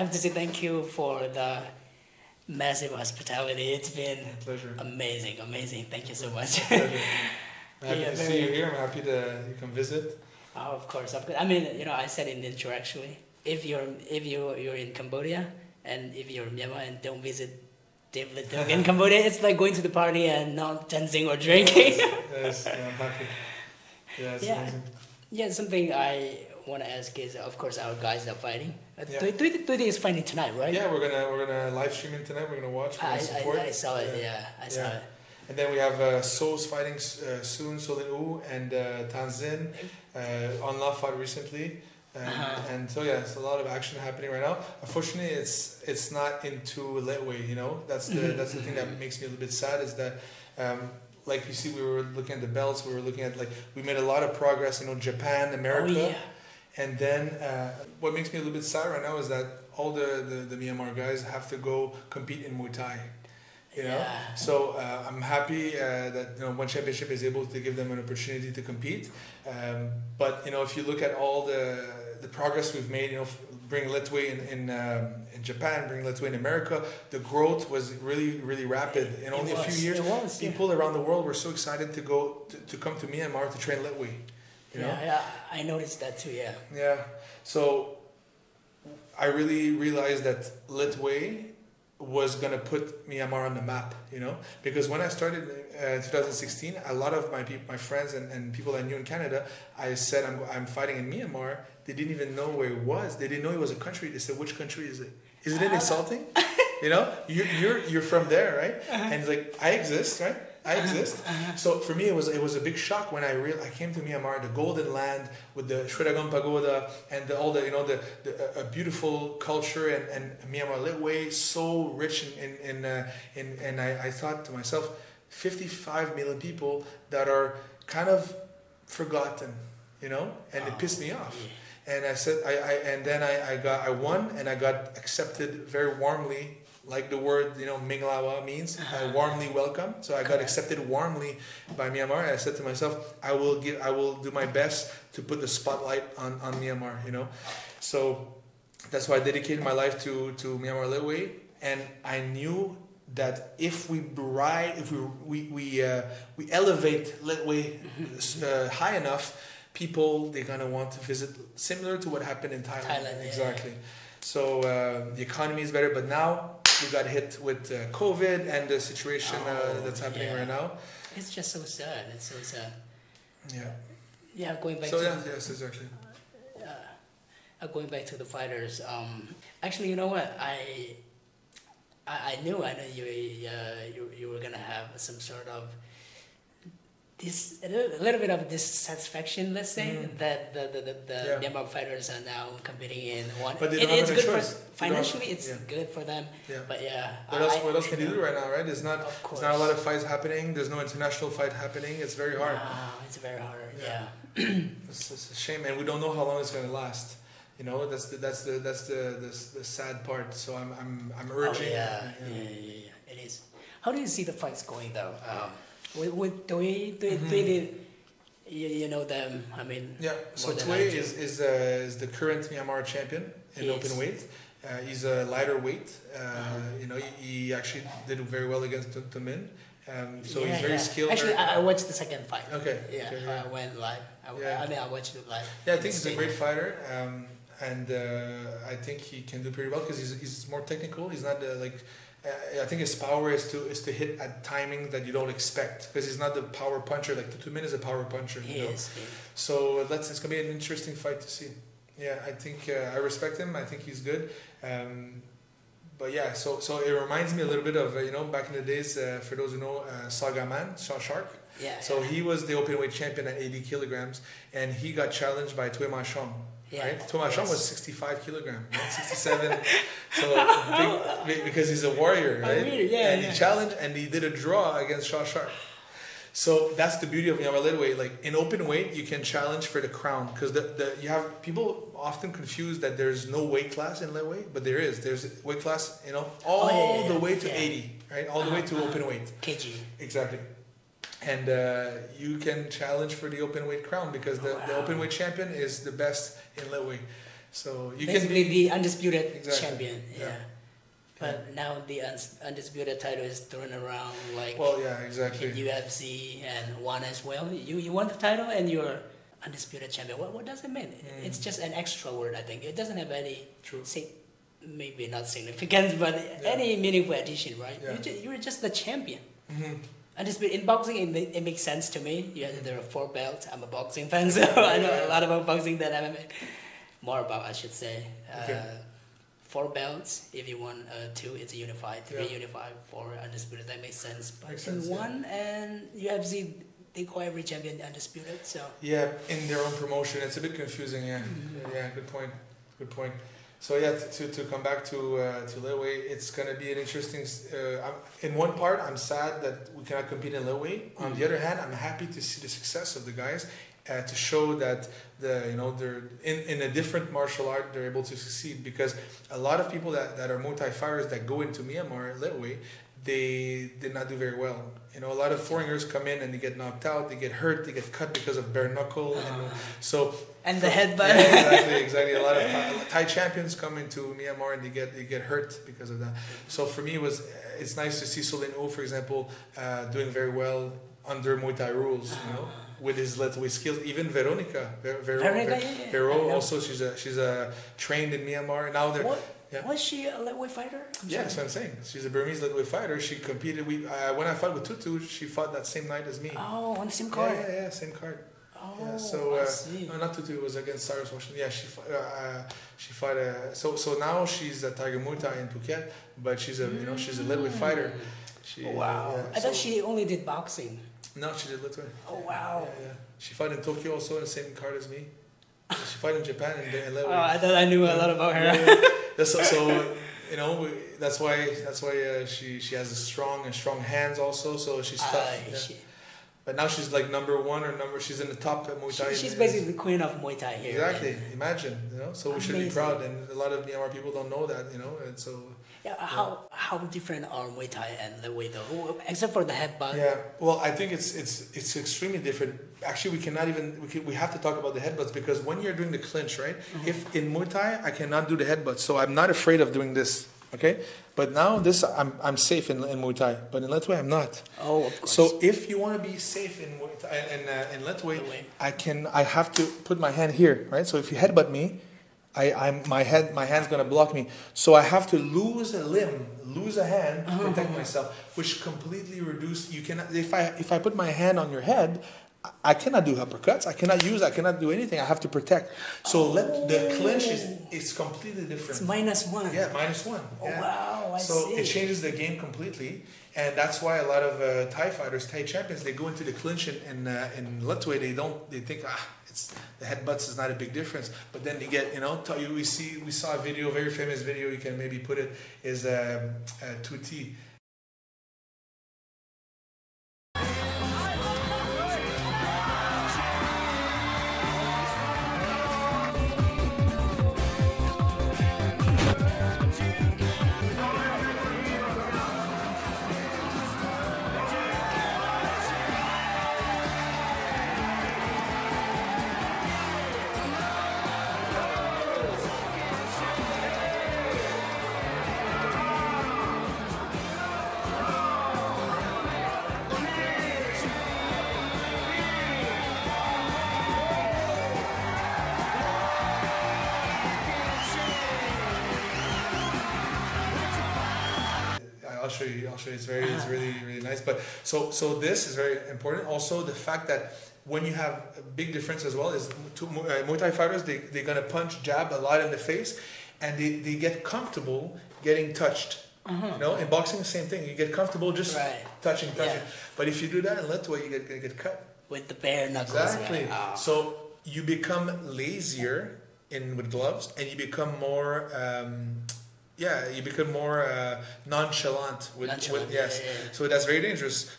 I have to say thank you for the massive hospitality. It's been Pleasure. amazing, amazing. Thank you so much. Pleasure. I'm happy Yeah, to see you here. I'm happy to you come visit. oh, of course, of course. I mean, you know, I said in the intro actually. If you're if you you're in Cambodia and if you're in Myanmar and don't visit Dave in Cambodia, it's like going to the party and not dancing or drinking. yes, yeah, I'm happy. Yeah, it's Yeah. amazing. yeah, something I want to ask is, of course, our guys are fighting. Uh, Yeah. Tui- Tui- Tui is fighting tonight, right? Yeah, we're gonna we're gonna live stream it tonight. We're gonna watch. We're gonna support. I, I saw it. Yeah, I saw Yeah. it. And then we have uh, So's fighting uh, soon, Soe Lin Oo and uh, Tanzin. Uh, Aung La fought recently. Um, Uh-huh. And so yeah, it's a lot of action happening right now. Unfortunately, it's it's not into Lethwei. You know, that's the Mhm. that's the thing that makes me a little bit sad is that, um, like you see, we were looking at the belts. We were looking at like we made a lot of progress. You know, Japan, America, Oh yeah. And then uh, what makes me a little bit sad right now is that all the, the the Myanmar guys have to go compete in Muay Thai. You know, Yeah. so uh, I'm happy uh, that you know one championship is able to give them an opportunity to compete. Um, but you know, if you look at all the the progress we've made, you know, bring Lethwei in in, um, in Japan, bring Lethwei in America, the growth was really really rapid. In only a few years, was, yeah. people around the world were so excited to go to, to come to Myanmar to train Lethwei. You know? Yeah, yeah, I noticed that too. Yeah. Yeah. So I really realized that Lethwei was gonna put Myanmar on the map, you know, because when I started uh, in 2016, a lot of my peop my friends and, and people I knew in Canada, I said I'm, I'm fighting in Myanmar. They didn't even know where it was. They didn't know it was a country. They said, which country is it? Isn't it insulting? you know, you, you're you're from there, right? And it's like I exist, right? I exist. So for me, it was it was a big shock when I real I came to Myanmar, the Golden Land with the Shwedagon Pagoda and the, all the you know the, the a beautiful culture and, and Myanmar Lethwei so rich in in in, uh, in and I, I thought to myself, 55 million people that are kind of forgotten, you know, and it pissed me off. And I said I, I and then I, I got I won and I got accepted very warmly like the word you know Minglawa means uh, warmly welcome. So I got accepted warmly by Myanmar. I said to myself, I will give, I will do my best to put the spotlight on, on Myanmar. You know, so that's why I dedicated my life to to Myanmar Lethwei, and I knew that if we ride, if we we we uh, we elevate Lethwei uh, high enough, people they're gonna want to visit. Similar to what happened in Thailand. Thailand, yeah. exactly. So uh, the economy is better, but now we got hit with uh, COVID and the situation uh, Oh, that's happening yeah. right now. It's just so sad. It's so sad. Yeah. Yeah, going back So to yeah, yes, exactly. uh, going back to the fighters. Um, actually, you know what? I I, I knew I knew you, uh, you you were gonna have some sort of this a little, bit of dissatisfaction, let's say, Mhm. that the the, the, the Yeah. Myanmar fighters are now competing in one. But they don't have it's good choice. for They don't have- financially. It's yeah. good for them, Yeah. but yeah. What else? I- What else can you do right now? Right? There's not. Of There's course. not a lot of fights happening. There's no international fight happening. It's very hard. Wow, it's very hard. Yeah. Yeah. It's, it's a shame, and we don't know how long it's gonna last. You know, that's the that's the that's the the, the sad part. So I'm I'm I'm urging. Oh, yeah, yeah, yeah, yeah, it is. How do you see the fights going though? Um, Doi, Doi, Mhm. Doi did- you, you know them. I mean, Yeah, so Tui is is, uh, is the current Myanmar champion in He open is. weight. Uh, he's a lighter weight. Uh, Uh-huh. You know, he, he actually did very well against Tun Tun Min. Um, so yeah, he's very yeah. skilled. Actually, I, I watched the second fight. okay. Yeah, okay, yeah. I went live. I, Yeah. I mean, I watched it live. Yeah, I think he's a great fighter, um, and uh, I think he can do pretty well because he's, he's more technical. He's not uh, like I think his power is to is to hit at timing that you don't expect because he's not the power puncher. Like the two minutes a power puncher. He you know? is. So that's it's gonna be an interesting fight to see. Yeah, I think uh, I respect him. I think he's good. Um, but yeah, so so it reminds me a little bit of uh, you know back in the days. Uh, for those who know, uh, Saga Man, Shaw Shark. Yeah. So he was the open weight champion at 80 kilograms, and he got challenged by Tue Ma Shong. Yeah. Right? Ma yes. was 65 kilogram, right? 67. so big, because he's a warrior, right? really? Yeah, and yeah. he challenged, and he did a draw against Shaw Shark. So that's the beauty of Lethwei. Like in open weight, you can challenge for the crown because the, the you have people often confuse that there's no weight class in Lethwei, but there is. There's weight class, you know, all Oh, yeah, the way to Yeah. 80, right? All the way to Uh-huh. open weight. KG. Exactly. And uh, you can challenge for the open weight crown because the, the Wow. open weight champion is the best in Lethwei. So you can be the undisputed Exactly. champion. Yeah. Yeah. But now the undisputed title is thrown around like well, yeah, in exactly. UFC and one as well. You you won the title and you're undisputed champion. What what does it mean? Mm. It's just an extra word. I think it doesn't have any True. say maybe not significance, but any meaningful addition, right? Yeah. You ju- you're just the champion. Hmm Undisputed in boxing, it, it makes sense to me. You have, there are four belts. I'm a boxing fan, so I know a lot about boxing than MMA. More about, I should say. Okay. Uh, four belts. If you want uh, two, it's unified. Three Yeah. unified. Four undisputed. That makes sense. But Makes in sense, yeah. one and UFC, they call every champion undisputed. So Yeah, in their own promotion, it's a bit confusing. Yeah, Mhm. yeah, good point. Good point. So yeah, to, to come back to uh, to Lethwei, it's gonna be an interesting. Uh, I'm, in one part, I'm sad that we cannot compete in Lethwei. On the Mhm. other hand, I'm happy to see the success of the guys uh, to show that the you know they're in, in a different martial art they're able to succeed because a lot of people that, that are Muay Thai fighters that go into Myanmar Lethwei they did not do very well. You know, a lot of foreigners come in and they get knocked out, they get hurt, they get cut because of bare knuckle, and uh, so and the headbutt. yeah, exactly, exactly. A lot of Thai, Thai champions come into Myanmar and they get they get hurt because of that. So for me, it was it's nice to see Soe Lin Oo, for example, uh, doing very well under Muay Thai rules. You know, with his Lethwei skills. Even Veronica, Ver, Ver- Vero also she's a she's a trained in Myanmar. Now they're What, yeah. Was she a Lethwei fighter? I'm yeah, that's what I'm saying. She's a Burmese Lethwei fighter. She competed. We uh, when I fought with Tutu, she fought that same night as me. Oh, on the same card. yeah, yeah, same card. Oh, Yeah, so, I uh, see. No, not Tutu. It was against Cyrus Washington. Yeah, she fought, uh, uh, she fought. Uh, so so now she's a Tiger Muay Thai in Phuket, but she's a you know she's a Lethwei fighter. She, Oh, wow. yeah, I thought so- she only did boxing. No, she did Lethwei. Oh wow. Yeah, yeah. She fought in Tokyo also in the same card as me. Fought in Japan in, in Oh. I thought I knew a lot about her. Yeah, That's so, so you know we, that's why that's why uh, she she has a strong and strong hands also. So she's tough. Uh, yeah. she, But now she's like number one or number. She's in the top at Muay Thai. she- she's basically the queen of Muay Thai here. Exactly. Imagine, you know. So we should be proud, and a lot of Myanmar people don't know that, you know. And so Yeah, how how different are Muay Thai and the way though? Except for the headbutt. yeah. Well, I think it's it's it's extremely different. Actually, we cannot even we can, we have to talk about the headbutts because when you're doing the clinch, right? Mm-hmm. If in Muay Thai, I cannot do the headbutt, so I'm not afraid of doing this. Okay, but now this I'm I'm safe in, in Muay Thai, but in Lethwei I'm not. Oh, of course. So if you want to be safe in Muay Thai and uh, in Lethwei. I can I have to put my hand here, right? So if you headbutt me, I I'm my head my hand's gonna block me. So I have to lose a limb, lose a hand to protect myself, which completely reduce. You cannot if I if I put my hand on your head. I- cannot do uppercuts. I cannot use. I cannot do anything. I have to protect. So let the clinch is is completely different. it's minus one. yeah, minus one. Oh, yeah. wow, I so see. it changes the game completely, and that's why a lot of uh, Thai fighters, Thai champions, they go into the clinch in in, uh, in Lethwei. They don't. They think ah, it's the headbutts is not a big difference. But then they get you know. Tell you we see we saw a video, very famous video. You can maybe put it is um, uh, Tuti. Show you. I'll show you. It's very, it's really, really nice. But so, so this is very important. Also, the fact that when you have a big difference as well is to, uh, Muay Thai fighters they they're gonna punch, jab a lot in the face, and they, they get comfortable getting touched. You know, in boxing, the same thing. You get comfortable just Right. touching, touching. Yeah. But if you do that in Lethwei, you get gonna get cut. With the bare knuckles. Exactly. Oh. So you become lazier in with gloves, and you become more. Um, yeah, you become more uh, nonchalant with, Nonchalant, with yes. yeah, yeah, yeah. So that's very dangerous.